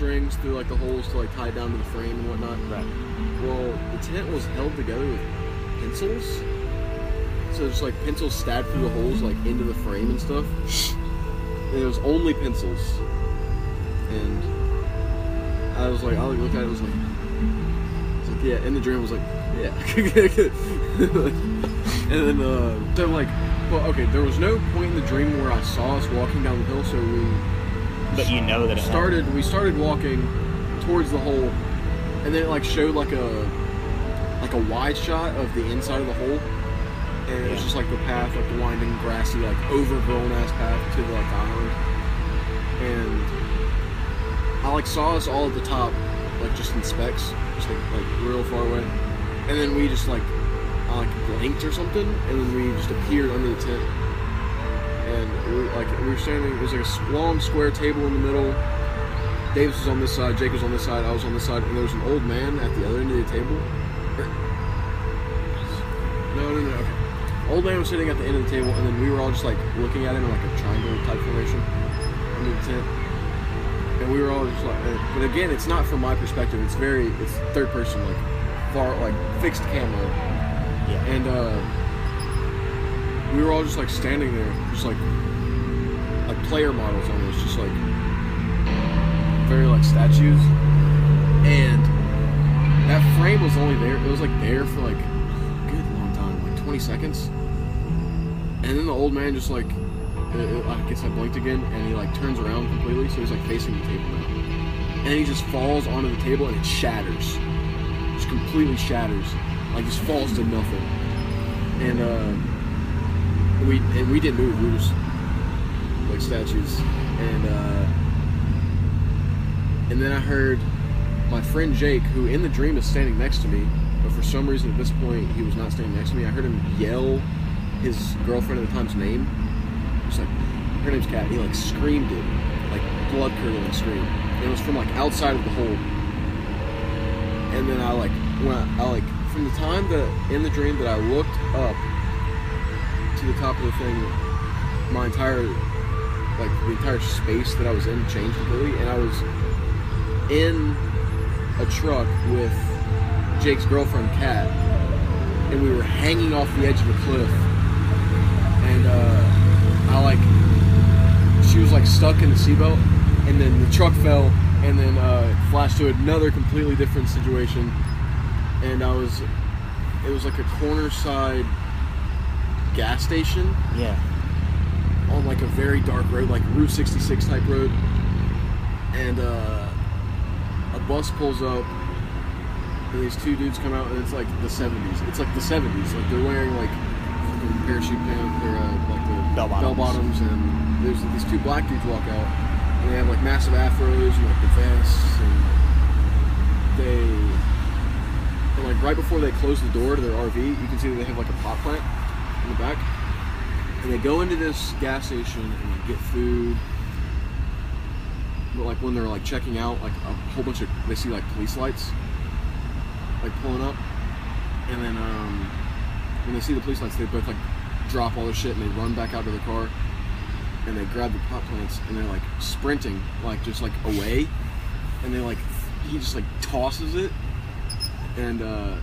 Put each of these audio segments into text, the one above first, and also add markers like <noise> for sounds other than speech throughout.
Strings through like the holes to like tie it down to the frame and whatnot. Right. Well, the tent was held together with pencils. So there's like pencils stabbed through the holes like into the frame and stuff. And it was only pencils. And I was like, I looked at it, I was like, I was like, yeah. And the dream was like, yeah. <laughs> and then uh, so like, well, okay, there was no point in the dream where I saw us walking down the hill, so we But you know that it started we started walking towards the hole and then it like showed like a like a wide shot of the inside of the hole. And it was just like the path like the winding grassy like overgrown ass path to the like island. And I like saw us all at the top like just in specks just like like real far away. And then we just like I like blinked or something and then we just appeared under the tent and we like we were standing. There was like a long square table in the middle. Davis was on this side, Jake was on this side, I was on this side, and there was an old man at the other end of the table. No, no, no. Okay. Old man was sitting at the end of the table, and then we were all just like looking at him in like a triangle type formation under the tent. And we were all just like, but again, it's not from my perspective. It's very, it's third person, like far, like fixed camera Yeah. and uh, we were all just like standing there, just like like player models almost, just like very like statues. And that frame was only there; it was like there for like a good long time, like 20 seconds. And then the old man just like, uh, uh, I guess I blinked again, and he like turns around completely, so he's like facing the table now. And he just falls onto the table and it shatters, just completely shatters, like just falls to nothing and uh, we and we didn't move. We were just like statues, and uh, and then I heard my friend Jake, who in the dream is standing next to me, but for some reason at this point he was not standing next to me. I heard him yell his girlfriend at the time's name. Just like her name's Kat. He like screamed it, like blood curdling scream. And it was from like outside of the hole. And then I like when I, I like from the time that in the dream that I looked up to the top of the thing, my entire like the entire space that I was in changed completely, and I was in a truck with Jake's girlfriend Kat, and we were hanging off the edge of a cliff, and uh, I like she was like stuck in the seatbelt, and then the truck fell, and then uh, flashed to another completely different situation, and I was it was like a corner side gas station Yeah. on like a very dark road, like Route 66 type road, and uh, a bus pulls up, and these two dudes come out, and it's like the 70s. It's like the 70s. Like they're wearing like parachute pants, or uh, like the Bell bottoms. bottoms, and there's these two black dudes walk out, and they have like massive afros and like the vests, and they. And like right before they close the door to their RV, you can see that they have like a pot plant in the back. And they go into this gas station and like get food. But like when they're like checking out, like a whole bunch of they see like police lights like pulling up, and then um, when they see the police lights, they both like drop all their shit and they run back out to the car, and they grab the pot plants and they're like sprinting like just like away, and they like he just like tosses it, and uh,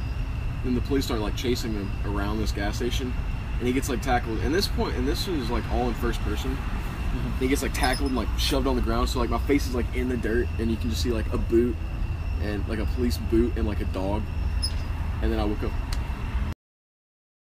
then the police start like chasing them around this gas station and he gets like tackled. And this point, and this is like all in first person. Mm-hmm. He gets like tackled and like shoved on the ground. So like my face is like in the dirt, and you can just see like a boot and like a police boot and like a dog. And then I woke up